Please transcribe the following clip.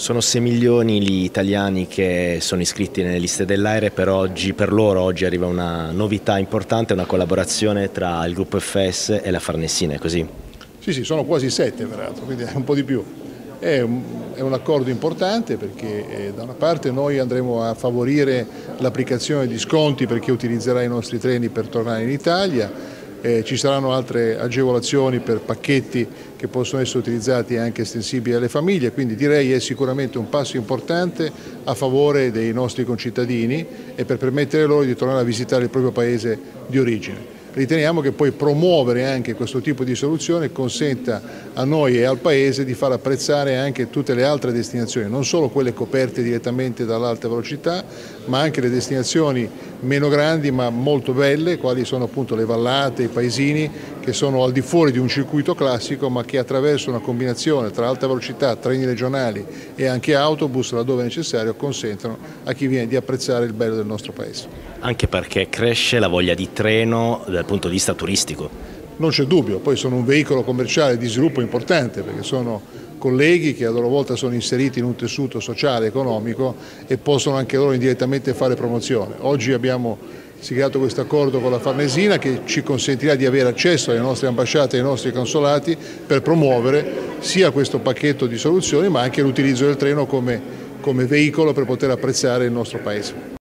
Sono 6 milioni gli italiani che sono iscritti nelle liste dell'Aire, per, oggi, per loro oggi arriva una novità importante, una collaborazione tra il gruppo FS e la Farnesina, è così? Sì, sì, sono quasi 7 peraltro, quindi è un po' di più. È un, è un accordo importante perché eh, da una parte noi andremo a favorire l'applicazione di sconti per chi utilizzerà i nostri treni per tornare in Italia, eh, ci saranno altre agevolazioni per pacchetti che possono essere utilizzati anche estensibili alle famiglie, quindi direi è sicuramente un passo importante a favore dei nostri concittadini e per permettere loro di tornare a visitare il proprio paese di origine. Riteniamo che poi promuovere anche questo tipo di soluzione consenta a noi e al Paese di far apprezzare anche tutte le altre destinazioni, non solo quelle coperte direttamente dall'alta velocità, ma anche le destinazioni meno grandi ma molto belle, quali sono appunto le vallate, i paesini, che sono al di fuori di un circuito classico ma che attraverso una combinazione tra alta velocità, treni regionali e anche autobus, laddove necessario, consentono a chi viene di apprezzare il bello del nostro Paese. Anche perché cresce la voglia di treno dal punto di vista turistico. Non c'è dubbio, poi sono un veicolo commerciale di sviluppo importante perché sono colleghi che a loro volta sono inseriti in un tessuto sociale economico e possono anche loro indirettamente fare promozione. Oggi abbiamo siglato questo accordo con la Farnesina che ci consentirà di avere accesso alle nostre ambasciate e ai nostri consolati per promuovere sia questo pacchetto di soluzioni ma anche l'utilizzo del treno come, come veicolo per poter apprezzare il nostro Paese.